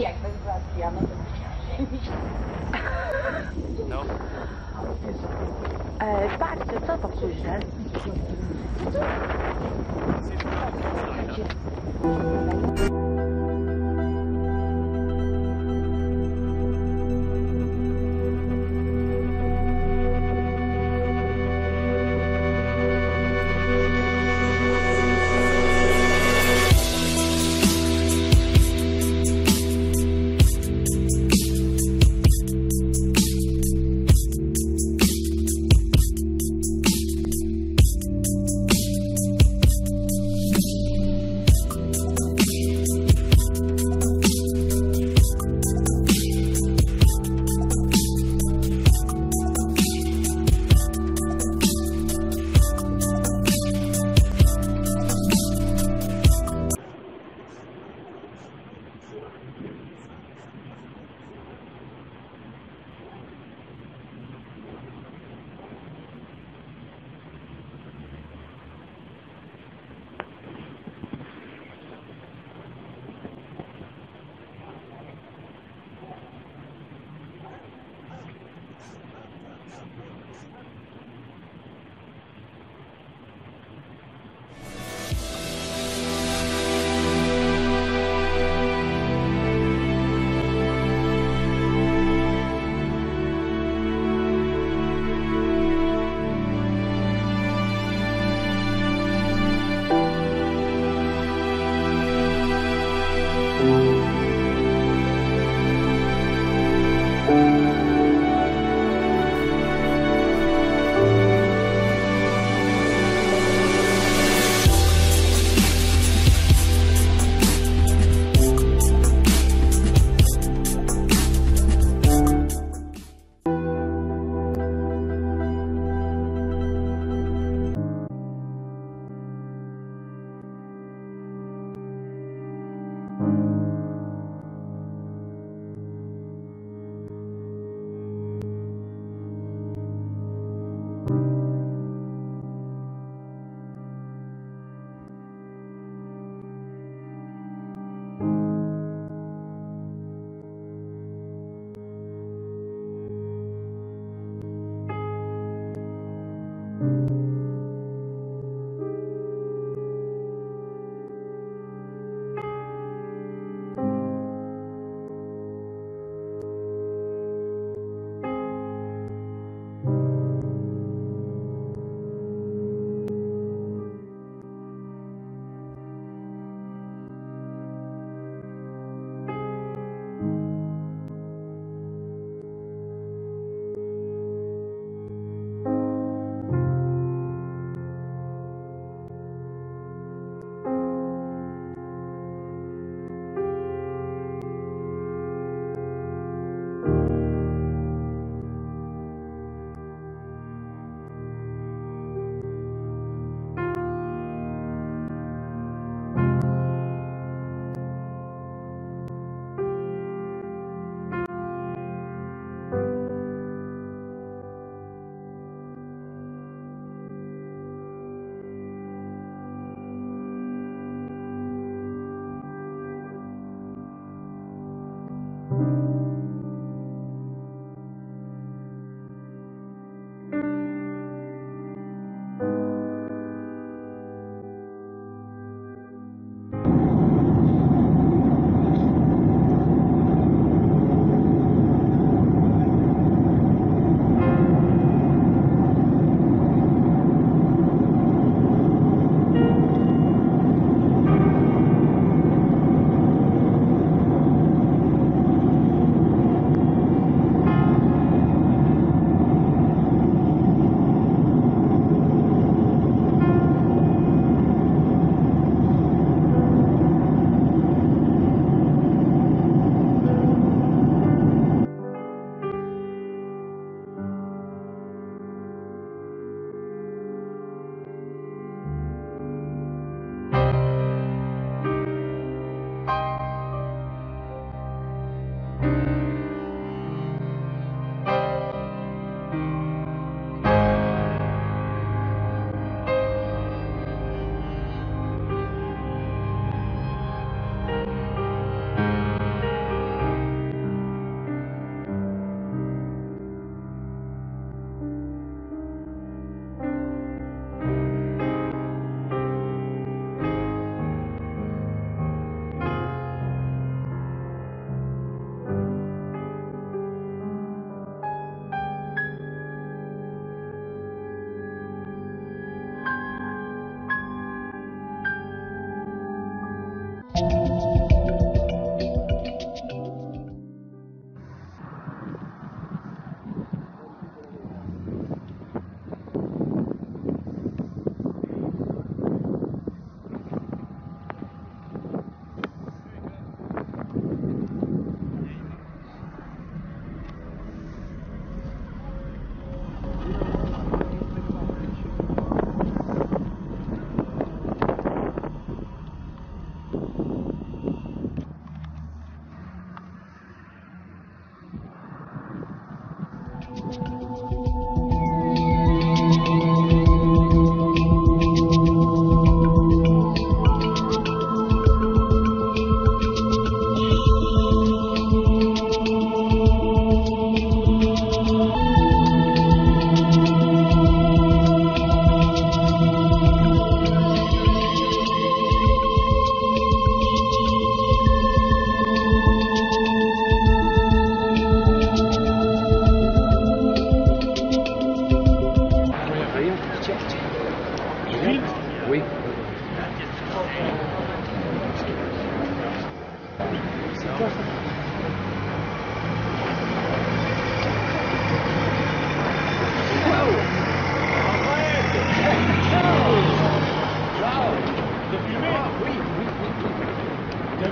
Jak bez załatwiamy, to No. E, patrzcie, co to przyjdzie? Co to?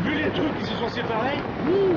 vu les trucs qui se sont séparés Oui.